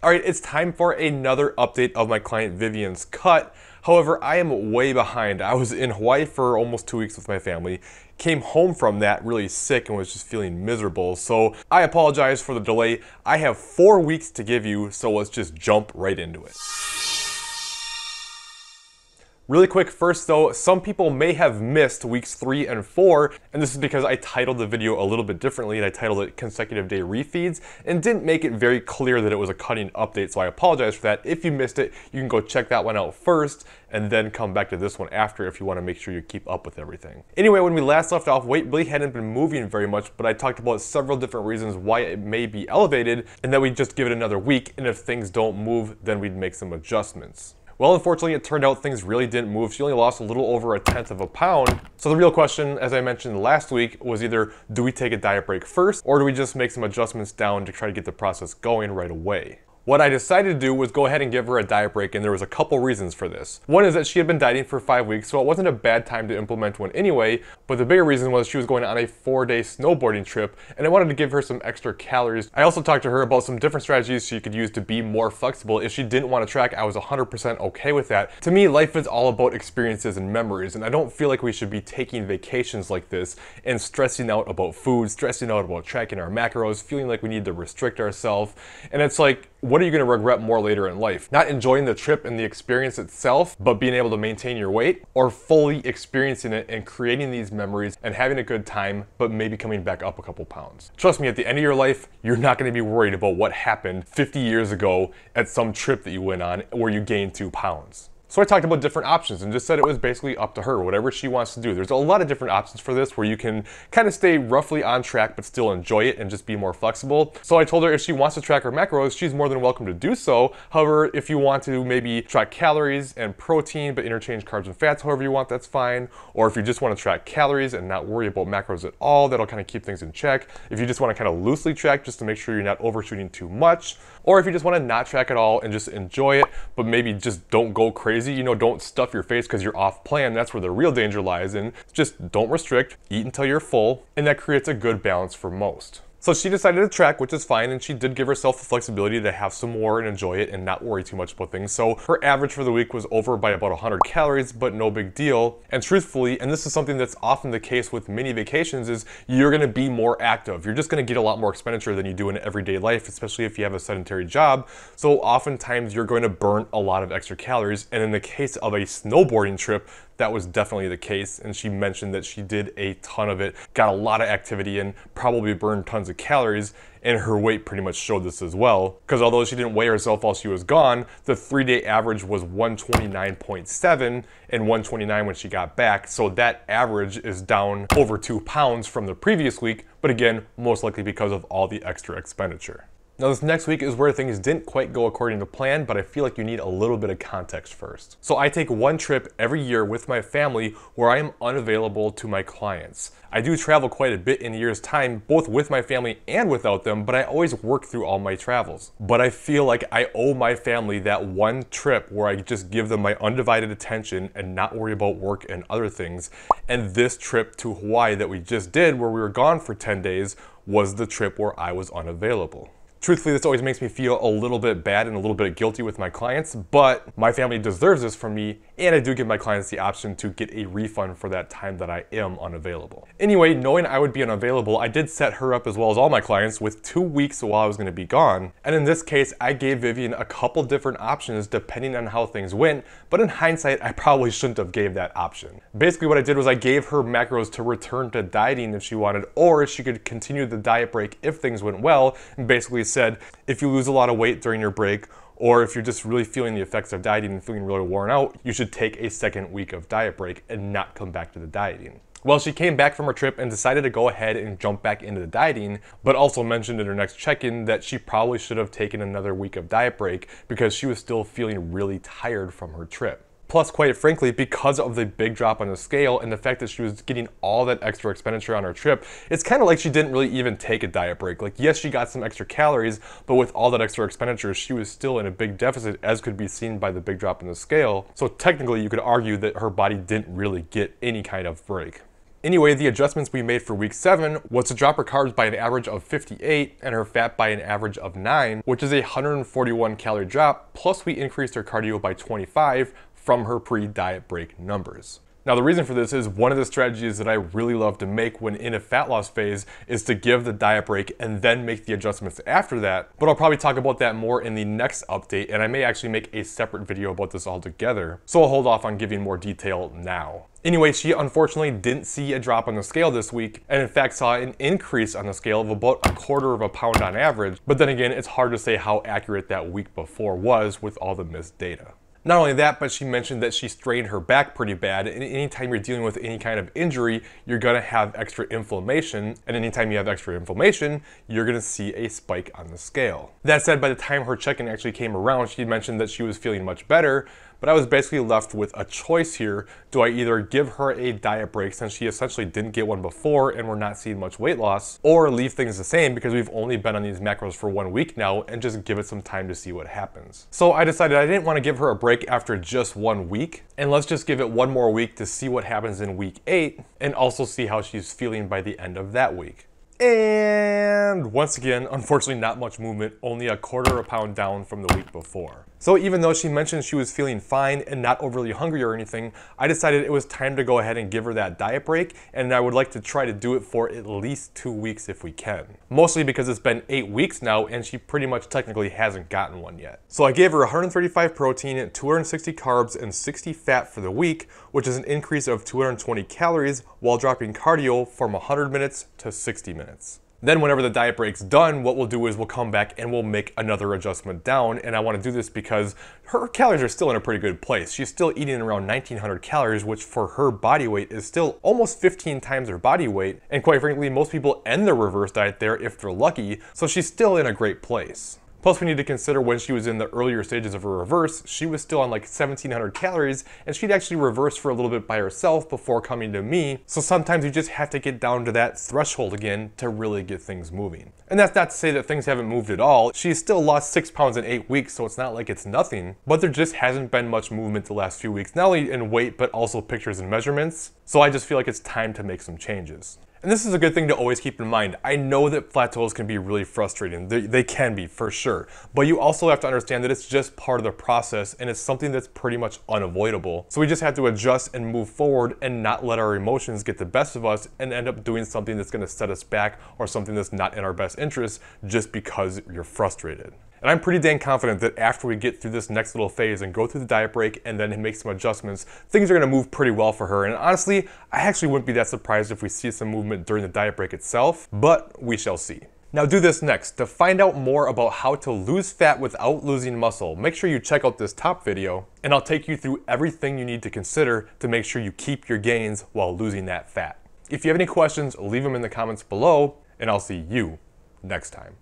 All right, it's time for another update of my client Vivyen's cut. However, I am way behind. I was in Hawaii for almost two weeks with my family, came home from that really sick and was just feeling miserable. So I apologize for the delay. I have four weeks to give you, so let's just jump right into it. Really quick first though, some people may have missed weeks three and four, and this is because I titled the video a little bit differently and I titled it consecutive day refeeds and didn't make it very clear that it was a cutting update, so I apologize for that. If you missed it, you can go check that one out first and then come back to this one after if you wanna make sure you keep up with everything. Anyway, when we last left off, weight really hadn't been moving very much, but I talked about several different reasons why it may be elevated and that we'd just give it another week, and if things don't move, then we'd make some adjustments. Well, unfortunately, it turned out things really didn't move. She only lost a little over a tenth of a pound. So the real question, as I mentioned last week, was either do we take a diet break first or do we just make some adjustments down to try to get the process going right away? What I decided to do was go ahead and give her a diet break, and there was a couple reasons for this. One is that she had been dieting for five weeks, so it wasn't a bad time to implement one anyway, but the bigger reason was she was going on a four day snowboarding trip, and I wanted to give her some extra calories. I also talked to her about some different strategies she could use to be more flexible. If she didn't want to track, I was 100% okay with that. To me, life is all about experiences and memories, and I don't feel like we should be taking vacations like this and stressing out about food, stressing out about tracking our macros, feeling like we need to restrict ourselves. And it's like, what are you going to regret more later in life? Not enjoying the trip and the experience itself, but being able to maintain your weight, or fully experiencing it and creating these memories and having a good time, but maybe coming back up a couple pounds. Trust me, at the end of your life, you're not going to be worried about what happened 50 years ago at some trip that you went on where you gained two pounds. So I talked about different options and just said it was basically up to her, whatever she wants to do. There's a lot of different options for this where you can kind of stay roughly on track but still enjoy it and just be more flexible. So I told her if she wants to track her macros, she's more than welcome to do so. However, if you want to maybe track calories and protein but interchange carbs and fats however you want, that's fine. Or if you just want to track calories and not worry about macros at all, that'll kind of keep things in check. If you just want to kind of loosely track just to make sure you're not overshooting too much, or if you just want to not track at all and just enjoy it, but maybe just don't go crazy, you know, don't stuff your face because you're off plan. That's where the real danger lies in. Just don't restrict, eat until you're full, and that creates a good balance for most. So she decided to track, which is fine, and she did give herself the flexibility to have some more and enjoy it and not worry too much about things. So her average for the week was over by about 100 calories, but no big deal. And truthfully, and this is something that's often the case with many vacations, is you're gonna be more active. You're just gonna get a lot more expenditure than you do in everyday life, especially if you have a sedentary job. So oftentimes you're going to burn a lot of extra calories. And in the case of a snowboarding trip, that was definitely the case. And she mentioned that she did a ton of it, got a lot of activity in, probably burned tons of calories, and her weight pretty much showed this as well. Because although she didn't weigh herself while she was gone, the three day average was 129.7 and 129 when she got back. So that average is down over two pounds from the previous week, but again, most likely because of all the extra expenditure. Now this next week is where things didn't quite go according to plan, but I feel like you need a little bit of context first. So I take one trip every year with my family where I am unavailable to my clients. I do travel quite a bit in a year's time, both with my family and without them, but I always work through all my travels. But I feel like I owe my family that one trip where I just give them my undivided attention and not worry about work and other things. And this trip to Hawaii that we just did, where we were gone for 10 days, was the trip where I was unavailable. Truthfully, this always makes me feel a little bit bad and a little bit guilty with my clients, but my family deserves this from me, and I do give my clients the option to get a refund for that time that I am unavailable. Anyway, knowing I would be unavailable, I did set her up as well as all my clients with two weeks while I was gonna be gone. And in this case, I gave Vivyen a couple different options depending on how things went, but in hindsight, I probably shouldn't have gave that option. Basically what I did was I gave her macros to return to dieting if she wanted, or she could continue the diet break if things went well, and basically said if you lose a lot of weight during your break, or if you're just really feeling the effects of dieting and feeling really worn out, you should take a second week of diet break and not come back to the dieting. Well, she came back from her trip and decided to go ahead and jump back into the dieting, but also mentioned in her next check in that she probably should have taken another week of diet break because she was still feeling really tired from her trip. Plus, quite frankly, because of the big drop on the scale and the fact that she was getting all that extra expenditure on her trip, it's kind of like she didn't really even take a diet break. Like, yes, she got some extra calories, but with all that extra expenditure, she was still in a big deficit, as could be seen by the big drop in the scale. So, technically, you could argue that her body didn't really get any kind of break. Anyway, the adjustments we made for week 7 was to drop her carbs by an average of 58 and her fat by an average of 9, which is a 141 calorie drop, plus we increased her cardio by 25 from her pre-diet break numbers. Now the reason for this is one of the strategies that I really love to make when in a fat loss phase is to give the diet break and then make the adjustments after that. But I'll probably talk about that more in the next update and I may actually make a separate video about this altogether. So I'll hold off on giving more detail now. Anyway, she unfortunately didn't see a drop on the scale this week, and in fact saw an increase on the scale of about a quarter of a pound on average. But then again, it's hard to say how accurate that week before was with all the missed data. Not only that, but she mentioned that she strained her back pretty bad. And anytime you're dealing with any kind of injury, you're gonna have extra inflammation. And anytime you have extra inflammation, you're gonna see a spike on the scale. That said, by the time her check-in actually came around, she mentioned that she was feeling much better, but I was basically left with a choice here. Do I either give her a diet break since she essentially didn't get one before and we're not seeing much weight loss, or leave things the same because we've only been on these macros for one week now and just give it some time to see what happens. So I decided I didn't want to give her a break after just one week, and let's just give it one more week to see what happens in week eight and also see how she's feeling by the end of that week. And once again, unfortunately not much movement, only a quarter of a pound down from the week before. So even though she mentioned she was feeling fine and not overly hungry or anything, I decided it was time to go ahead and give her that diet break and I would like to try to do it for at least two weeks if we can. Mostly because it's been eight weeks now and she pretty much technically hasn't gotten one yet. So I gave her 135 protein, 260 carbs, and 60 fat for the week, which is an increase of 220 calories while dropping cardio from 100 minutes to 60 minutes. Then whenever the diet break's done, what we'll do is we'll come back and we'll make another adjustment down. And I wanna do this because her calories are still in a pretty good place. She's still eating around 1900 calories, which for her body weight is still almost 15 times her body weight. And quite frankly, most people end their reverse diet there if they're lucky. So she's still in a great place. Plus, we need to consider when she was in the earlier stages of her reverse, she was still on like 1700 calories, and she'd actually reverse for a little bit by herself before coming to me. So sometimes you just have to get down to that threshold again to really get things moving. And that's not to say that things haven't moved at all. She's still lost six pounds in eight weeks, so it's not like it's nothing. But there just hasn't been much movement the last few weeks, not only in weight, but also pictures and measurements. So I just feel like it's time to make some changes. And this is a good thing to always keep in mind. I know that plateaus can be really frustrating. They, they, can be, for sure. But you also have to understand that it's just part of the process and it's something that's pretty much unavoidable. So we just have to adjust and move forward and not let our emotions get the best of us and end up doing something that's gonna set us back or something that's not in our best interest just because you're frustrated. And I'm pretty dang confident that after we get through this next little phase and go through the diet break and then make some adjustments, things are gonna move pretty well for her. And honestly, I actually wouldn't be that surprised if we see some movement during the diet break itself, but we shall see. Now do this next. To find out more about how to lose fat without losing muscle, make sure you check out this top video and I'll take you through everything you need to consider to make sure you keep your gains while losing that fat. If you have any questions, leave them in the comments below and I'll see you next time.